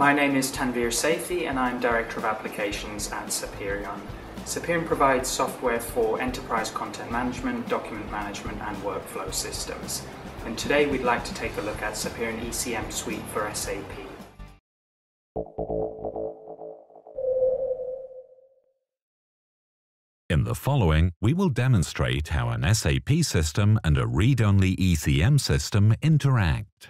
My name is Tanveer Saifee and I'm Director of Applications at Saperion. Saperion provides software for enterprise content management, document management and workflow systems. And today we'd like to take a look at Saperion ECM Suite for SAP. In the following, we will demonstrate how an SAP system and a read-only ECM system interact.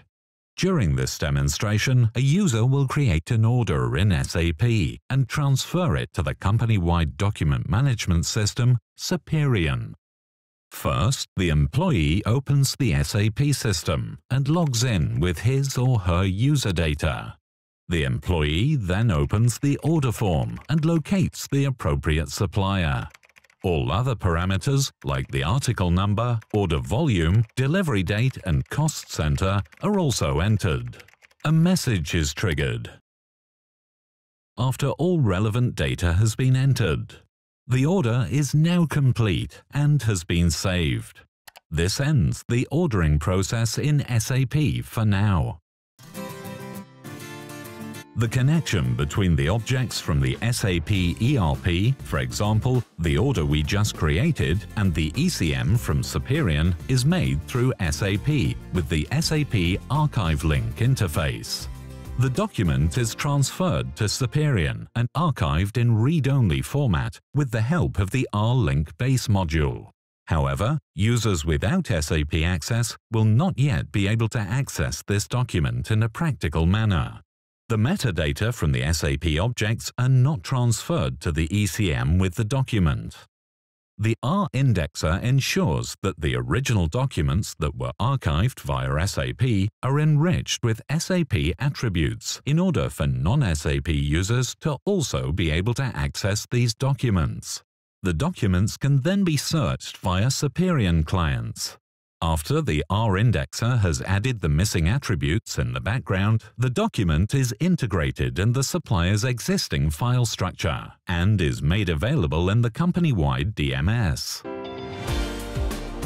During this demonstration, a user will create an order in SAP and transfer it to the company-wide document management system, Saperion. First, the employee opens the SAP system and logs in with his or her user data. The employee then opens the order form and locates the appropriate supplier. All other parameters, like the article number, order volume, delivery date and cost center, are also entered. A message is triggered. After all relevant data has been entered, the order is now complete and has been saved. This ends the ordering process in SAP for now. The connection between the objects from the SAP ERP, for example, the order we just created, and the ECM from Saperion is made through SAP with the SAP Archive Link interface. The document is transferred to Saperion and archived in read-only format with the help of the R-Link base module. However, users without SAP access will not yet be able to access this document in a practical manner. The metadata from the SAP objects are not transferred to the ECM with the document. The R-indexer ensures that the original documents that were archived via SAP are enriched with SAP attributes in order for non-SAP users to also be able to access these documents. The documents can then be searched via Saperion clients. After the R-indexer has added the missing attributes in the background, the document is integrated in the supplier's existing file structure and is made available in the company-wide DMS.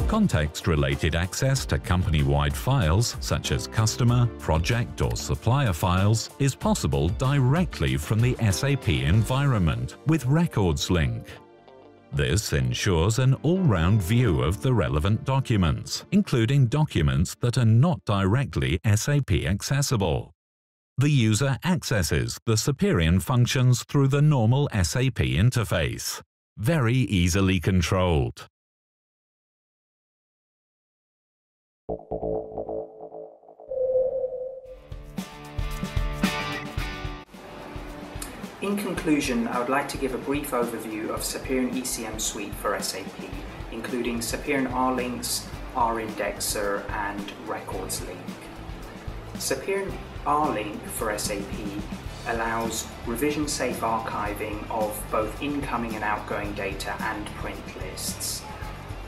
Context-related access to company-wide files, such as customer, project or supplier files, is possible directly from the SAP environment with Records Link. This ensures an all-round view of the relevant documents, including documents that are not directly SAP accessible. The user accesses the Saperion functions through the normal SAP interface. Very easily controlled. In conclusion, I would like to give a brief overview of Saperion ECM Suite for SAP, including Saperion R-Links, R-Indexer and Records Link. Saperion R-Link for SAP allows revision-safe archiving of both incoming and outgoing data and print lists.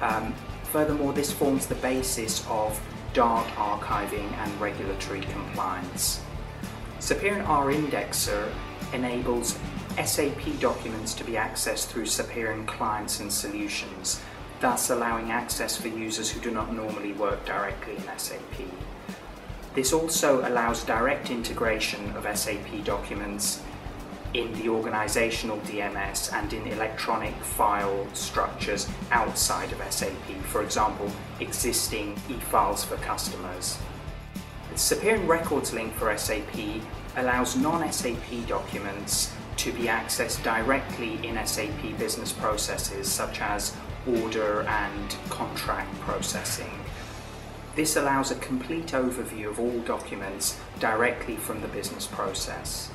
Um, furthermore, this forms the basis of DART archiving and regulatory compliance. Saperion R-Indexer enables SAP documents to be accessed through Saperion clients and solutions, thus allowing access for users who do not normally work directly in SAP. This also allows direct integration of SAP documents in the organizational DMS and in electronic file structures outside of SAP, for example, existing e-files for customers. Saperion Records Link for SAP allows non-SAP documents to be accessed directly in SAP business processes such as order and contract processing. This allows a complete overview of all documents directly from the business process.